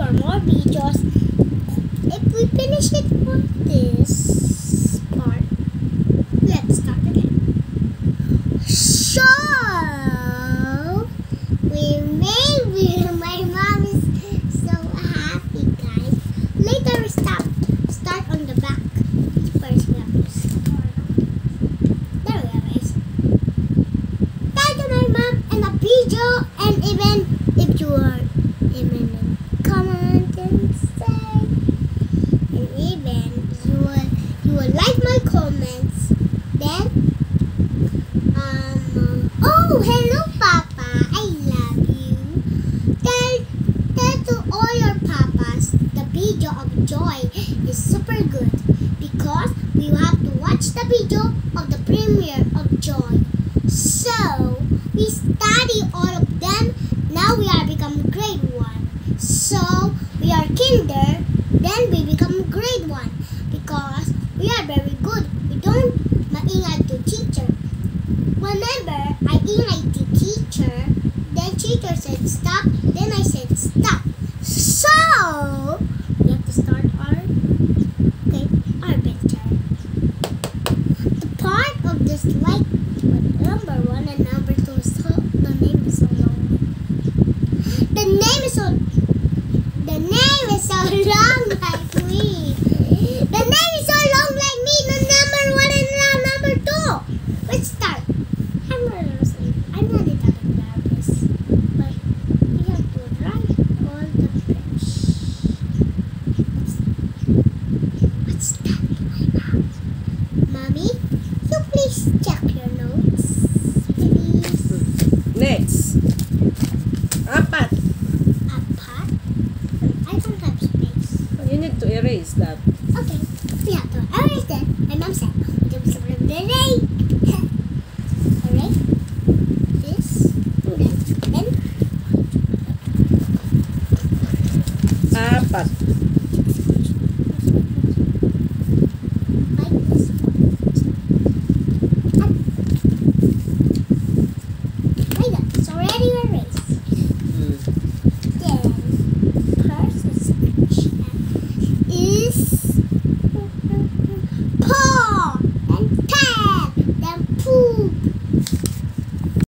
because if we finish it for this part, to start again. So we maybe my mom is so happy, guys. Later stop. Start on the back. First we have to start. There we go, guys. Thank you, my mom, and a video, and even video of Joy is super good because we have to watch the video of the premiere of Joy. So we study all of them. Now we are become grade one. So we are kinder, then we become grade one because we are very good. We don't maingay to teacher. Remember, I ingay to teacher, then teacher said stop, then I said stop. So we have to start our okay our picture. The part of this like number one and number two is so the name is so long. The name is so the name is so long like me. The name is so long like me. The number one and the number two. Let's start. I'm really listening. I'm not a little nervous, but we have to write all the pictures. What's that in my mouth? Mommy, you please check your notes, please. Next. Apat. A pot? I don't have space. You need that. Okay, we have to that. My mom said, "Give us a little bit Alright, this, then, ah, then, Apat.